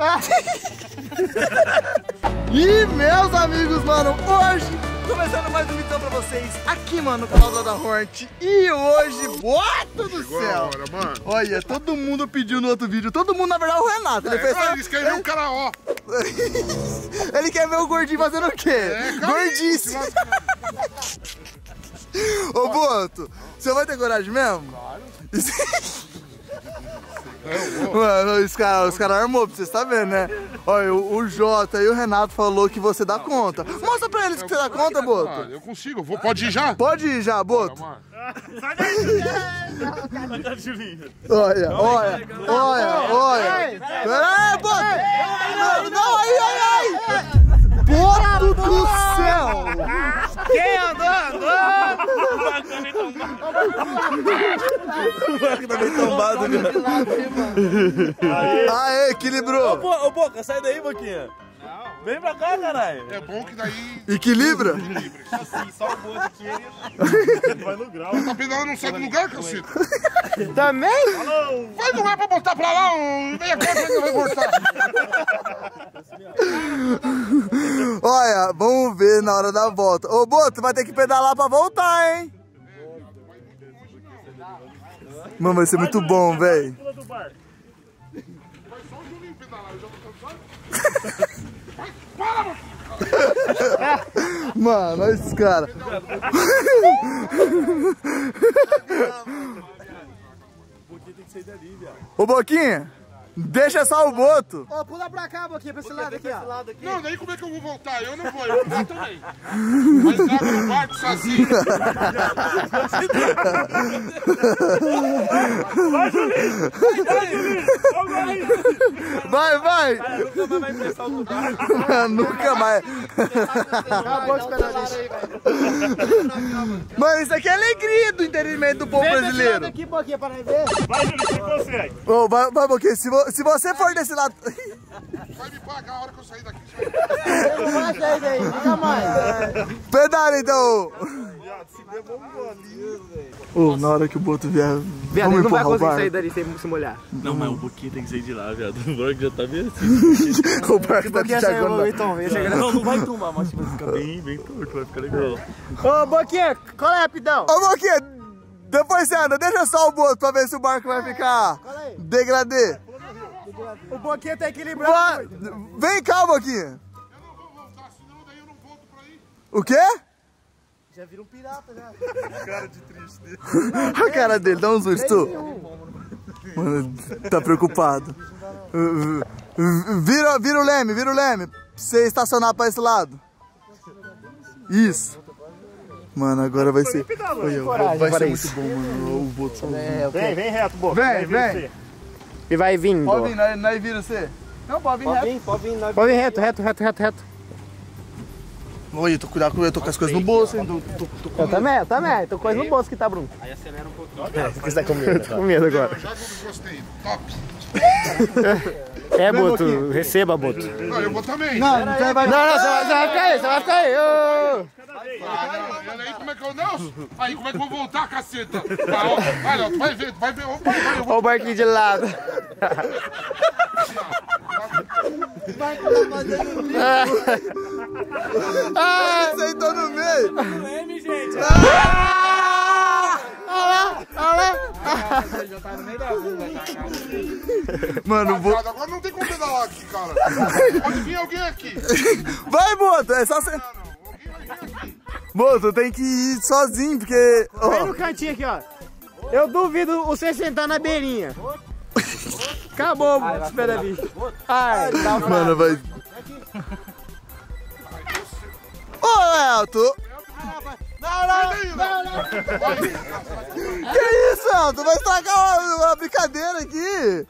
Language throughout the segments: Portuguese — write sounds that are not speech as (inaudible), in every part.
(laughs) e meus amigos, mano, hoje começando mais um vídeo pra vocês aqui, mano, no canal da Hornet. E hoje, bota do Chegou céu! hora, mano. Olha, todo mundo pediu no outro vídeo, todo mundo, na verdade, o Renato. Ele É, fez eles querem ver o cara, ó. (laughs) Ele quer ver o gordinho fazendo o quê? É, Gordice! (laughs) Ô, Boto, você vai ter coragem mesmo? Mano, os caras os cara armou pra vocês, tá vendo, né? Olha, o, o Jota e o Renato falou que você dá conta. Mostra pra eles que você dá conta, Boto. Eu consigo. Vou, pode ir já? Pode ir já, Boto. Olha, olha, olha, olha. Peraí, Boto. Não, não, aí, aí, Tombado, Aê, equilibrou. Pô, ô Boca, sai daí, Boquinha. Vem pra cá, caralho. É bom que daí Equilibra? Assim, só o Boca aqui, ele (laughs) vai no grau. tá pedalando não sai do lugar, caceta. Também? Vai, não é pra botar pra lá, um meia conta que vai voltar. Olha, vamos ver na hora da volta. Ô, Boto, vai ter que pedalar pra voltar, hein? Mano, vai ser muito bom, velho. Pula do barco. Vai só o Juninho pedalar, eu já tô cansado. Vai, para, mano. Mano, olha esses caras. Ô, Boquinha, deixa só o Boto. Ô, pula pra cá, Boquinha, pra esse lado aqui, ó. Não, daí como é que eu vou voltar? Eu não vou, eu vou também. Mas água no barco sozinho. Vai, Julinho! Vai, Julinho! Vai, vai. Nunca mais vai pensar o lugar. (laughs) Nunca mais. Acabou de aí, Mano, isso aqui é alegria do entendimento do povo brasileiro. aqui, Boquinha, pra ver. Vai, Julinho, você consegue. Ô, vai, vai, Boquinha, se, vo- se você for desse lado... Vai me pagar a hora que eu sair daqui. Não vai sair daí, fica mais. (laughs) Pedala, então. Ô, na hora que o Boto vier, Viado, ele não vai conseguir sair dali sem se molhar. Não, mas o Boquinha tem que sair de lá, viado. O barco já tá meio assim. (laughs) O barco tá te chegando. então, Não, não vai tomar, mas vai ficar bem, bem torto, vai ficar legal. Ô, Boquinha, cola aí rapidão. Ô, Boquinha, depois você anda, deixa só o Boto pra ver se o barco vai ficar degradê. O Boquinha tá equilibrado. Vai- Vem cá, Boquinha. Eu não vou voltar, senão daí eu não volto pra ir. O quê? Já vira um pirata, já. (laughs) A cara dele, dá um susto. Mano, tá preocupado. Vira, vira o leme, vira o leme. Pra você estacionar pra esse lado. Isso. Mano, agora vai ser. Olha, vai ser muito bom, mano. O Boto sozinho. Vem, vem reto, Boca. Vem, vem. E vai vindo. Pode vir, nós, nós vira você. Não, pode vir reto. pode vir. Pode vir reto, reto, reto, reto, reto. Oi, eu tô cuidado com eu tô com as coisas no bolso, hein? Tô, tô, tô Eu também, eu também. Tô com coisa no bolso que tá, Bruno. Aí acelera um pouquinho. Você tá com medo. Tô com medo agora. (laughs) Já gostei. Top. (laughs) É, Boto. Receba, Boto. Não, eu vou também. Não, não vai. Não, não, você vai, você vai ficar aí, você vai ficar aí. Ô. Ah, Olha aí como é que eu não. Aí como é que eu vou voltar, caceta? Vai, ó, vai, vai ver, vai ver. Ó, vai, vai, eu vou. Olha o barquinho de lado. Ah, sentou no meio. Leme, gente. Mano. Cara, Agora não tem como pedalar aqui, cara. Pode vir alguém aqui. (laughs) Vai, Boto, é só você. Não. Alguém vai vir aqui. Boto, tem que ir sozinho, porque. Vem no cantinho aqui, ó. Eu duvido você sentar na beirinha. Acabou, Boto. Espera vir. Ai, um mano, vai. Ô, Elton! Não, não, não, não. Que isso, Elton? Vai estragar a, a brincadeira aqui!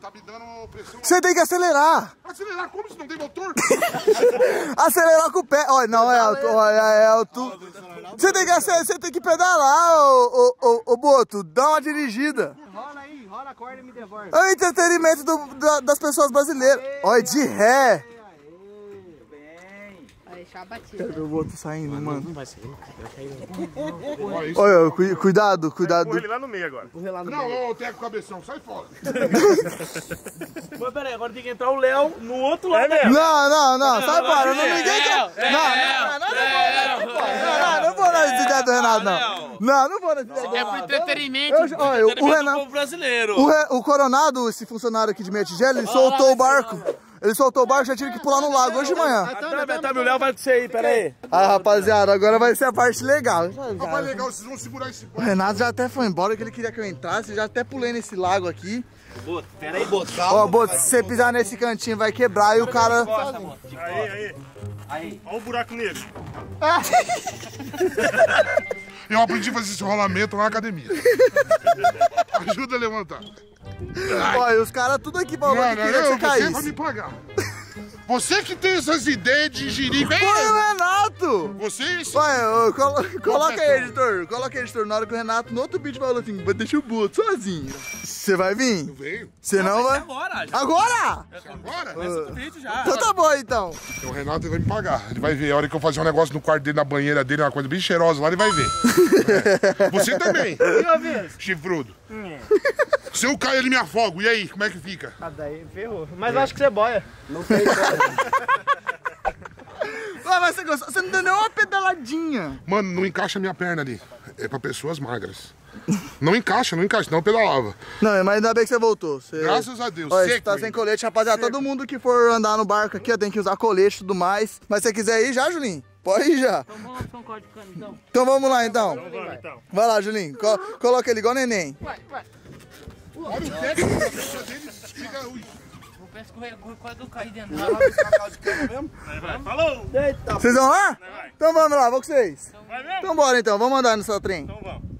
Tá me dando pressão. Você tem que acelerar! Acelerar como se não tem motor? (laughs) Acelerar com o pé! Olha, não, Elton, olha, Elton. Você tem que, acelerar, você tem que pedalar, ô, ô, ô, ô Boto, dá uma dirigida. Rola aí, rola a corda e me devolve. É o entretenimento do- da- das pessoas brasileiras. Olha, de ré. Deixar batido. Eu vou saindo, mano. Não vai sair, vai cair. Olha, cu- cuidado, Empurra cuidado. ele lá no meio agora. Não, ô, Teco Cabeção, sai fora. Pera aí, agora tem que entrar o Léo no outro lado. Não, não, não, sai fora. Não, ninguém quer. Não, não, não, não, vou, não, não, não nessa ideia do Renato, não. Não, não vou nessa ideia do É pro Renato. entretenimento. Eu- Olha, o O Renato. povo brasileiro. O, Re- o Coronado, esse funcionário aqui de Meia Tigela, ele soltou o barco. Ele soltou o barco, já tive que pular no lago hoje de manhã. Tá, Léo vai com você aí, pera aí. Ah, rapaziada, agora vai ser a parte legal. Vai legal, vocês vão segurar esse O Renato já até foi embora, que ele queria que eu entrasse, já até pulei nesse lago aqui. Boto, pera aí, Boto. Ó, Boto, se você pisar nesse cantinho vai quebrar e o cara... Aí, aí. Aí. Olha o buraco negro. Eu aprendi a fazer esse rolamento na academia. Ajuda a levantar. E os caras tudo aqui falando Não, que não, queria que não, você você vai caísse. me pagar. Você que tem essas ideias de jirico. Foi o Renato! Vocês? Ô, colo- coloca aí, editor. Coloca aí, editor. Na hora que o Renato, no outro vídeo, falou assim: vai deixar o Boto sozinho. Você vai vir? Veio. Você não vai? Agora, já. Agora? Agora? Vídeo já. Então tá bom, então. O Renato vai me pagar. Ele vai ver. A hora que eu fazer um negócio no quarto dele, na banheira dele, uma coisa bem cheirosa lá, ele vai ver. É. (laughs) Você também. Chifrudo. Se eu cair, ele me afogo. E aí, como é que fica? Ah, daí ferrou. Mas eu acho que você boia. (laughs) Ah, mas você gostou? Você não deu nem uma pedaladinha. Mano, não encaixa a minha perna ali. É pra pessoas magras. Não encaixa, não encaixa, não pedalava. Não, mas ainda bem que você voltou. Você... Graças a Deus. Olha, você seco tá sem colete, rapaziada. Todo mundo que for andar no barco aqui, ó, tem que usar colete e tudo mais. Mas se você quiser ir já, Julinho? Pode ir já. Então vamos lá, então. Vamos então. Vai lá, Julinho. Co- coloca ele igual neném. Olha o teto da cabeça dele. Fica... Ui. Falou! Vocês vão lá? Então vamos lá, vou com vocês. Vai mesmo? Então bora então, vamos andar no seu trem. Então vamos.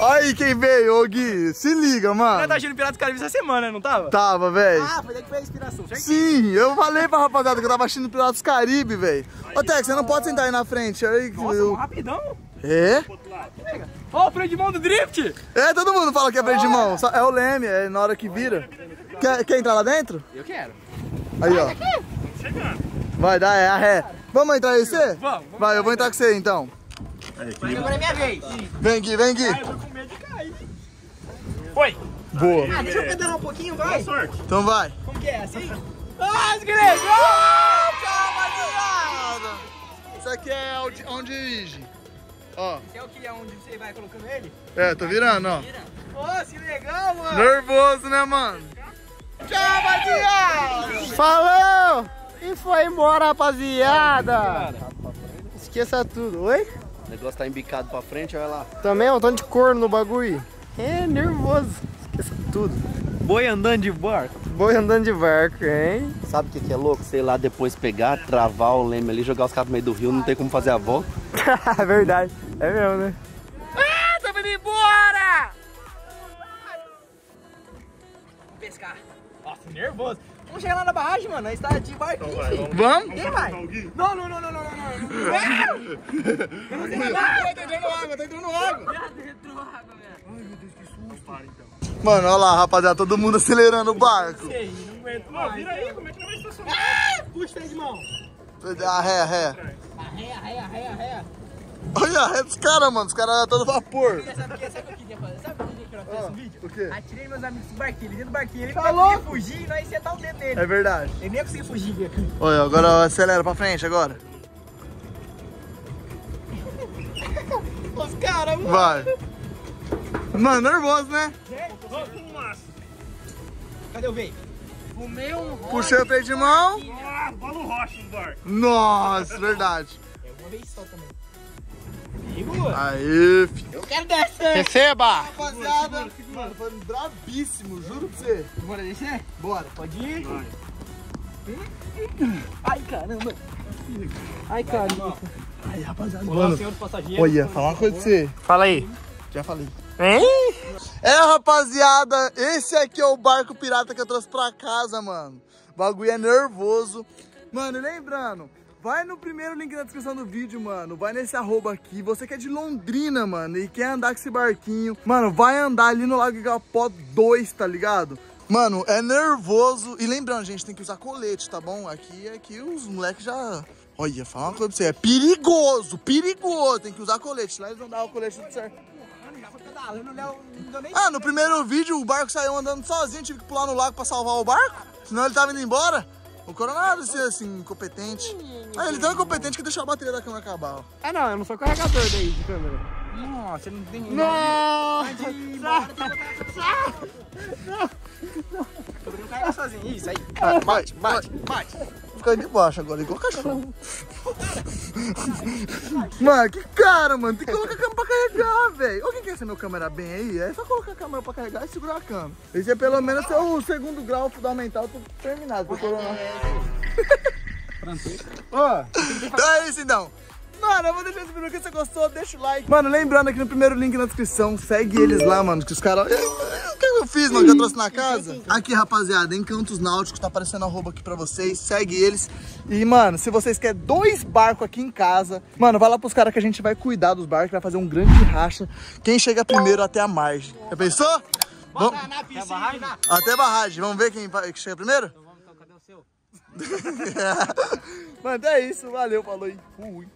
Aí quem veio, ô Gui, se liga, mano. Tá agindo Piratas do Caribe essa semana, não tava? Tava, velho. Ah, foi daí que foi a inspiração, certo? Sim, eu falei pra rapaziada que eu tava assistindo Piratas do Caribe, velho. Ô, Tex, você não pode sentar aí na frente. Aí, Nossa, eu... rapidão. É? Ó, o freio de mão do drift. É, todo mundo fala que é freio de mão. É o leme, é na hora que vira. Quer, quer entrar lá dentro? Eu quero. Aí, ó. Vai, dá, é a ré. Vamos entrar aí, você? Vamos, Vai, eu vou entrar com você então. Agora é minha vez. Vem, Gui, vem, Gui. Foi! Boa. Ah, deixa eu pedalar um pouquinho, vai. Sorte! Então vai. Como que é? Assim? Ah, que legal! Calma, Isso aqui é onde, onde dirige. Ó, Esse é o que é onde você vai colocando ele? é, tô virando, ó. Nossa, que legal, mano. Nervoso, né, mano? Tchau, rapaziada! Falou! E foi embora, rapaziada. Esqueça tudo. Oi? O negócio tá embicado pra frente, olha lá. Também é um tanto de corno no bagulho. É nervoso. Esqueça tudo. Boi andando de barco. Boi andando de barco, hein? Sabe o que, que é louco? Sei lá, depois pegar, travar o leme ali, jogar os caras no meio do rio, não tem como fazer a volta. (laughs) é verdade. É mesmo, né? Ah, tô indo embora! Pescar. Nervoso. Vamos chegar lá na barragem, mano. Nós tá de barquinho, filho. Vamos? Quem vai? Não, não, não, não, não, não, não. Sei. Tá entrando água, tá entrando água. Mano, olha lá, rapaziada, todo mundo acelerando o barco. Não aguento mais. Vira aí, como é que não vai estacionar? Ah, Puxa, freio de mão. A ré, a ré. Arreia, arreia, arreia, arreia. Olha a ré dos caras, mano. Os caras é todo vapor. Sabe o que, sabe o que eu queria fazer? Sabe o que eu queria fazer esse vídeo? O quê? Atirei meus amigos do barquinho, ele dentro do barquinho. Ele não conseguia fugir e nós sentar o dedo nele. É verdade. Ele nem ia conseguir fugir. Olha, agora acelera pra frente agora. Os caras, mano. Vai. Mano, nervoso, né? Cadê o veio? Fumei um Puxei o freio de mão. Ah, bola o rocha no. Nossa, verdade. É uma vez só também. Aê, filho. Eu quero descer. Receba! Rapaziada, mano, foi brabíssimo, juro pra você. Bora descer? Bora. Pode ir? Ai, caramba. Ai, caramba. Aí, rapaziada. Olá, senhor passageiro. Olha, falar uma coisa pra você. Fala aí. Já falei. Hein? É, rapaziada, esse aqui é o barco pirata que eu trouxe pra casa, mano. O bagulho é nervoso. Mano, e lembrando, vai no primeiro link na descrição do vídeo, mano. Vai nesse arroba aqui. Você que é de Londrina, mano, e quer andar com esse barquinho, mano, vai andar ali no Lago Igapó 2, tá ligado? Mano, é nervoso. E lembrando, gente, tem que usar colete, tá bom? Aqui, aqui os moleques já... Olha, fala uma coisa pra você, é perigoso, perigoso. Tem que usar colete. Lá eles vão dar o colete tudo certo. não Ah, no primeiro vídeo o barco saiu andando sozinho, tive que pular no lago pra salvar o barco. Senão ele tava indo embora. O coronado ser assim, incompetente. Ah, ele tão incompetente que deixou a bateria da câmera acabar. ó. É não, eu não sou carregador daí de câmera. Nossa, ele não tem... Não! Não carrega sozinho. Isso aí. Bate, bate, bate. Vou ficar de baixo agora, igual cachorro. mano, que cara, mano. Tem que colocar a câmera pra carregar, velho. Quem quer ser meu câmera bem aí? É só colocar a câmera pra carregar e segurar a câmera. Esse é pelo menos o segundo grau fundamental tudo terminado. Pro coronel. Ó, Então é isso então. Mano, eu vou deixar esse vídeo aqui. Se você gostou, deixa o like. Mano, lembrando aqui no primeiro link na descrição, segue eles lá, mano. Que os caras. Eu fiz, mano? Que eu trouxe na casa? Aqui, rapaziada, Encantos Náuticos, tá aparecendo arroba aqui pra vocês. Segue eles. E, mano, se vocês querem dois barcos aqui em casa, mano, vai lá pros caras que a gente vai cuidar dos barcos, vai fazer um grande racha. Quem chega primeiro até a margem. Já pensou? Vamos... Na piscina. Até a barragem. Vamos ver quem chega primeiro? Então vamos, então, cadê o seu? (laughs) Mano, é isso. Valeu, falou aí. Fui.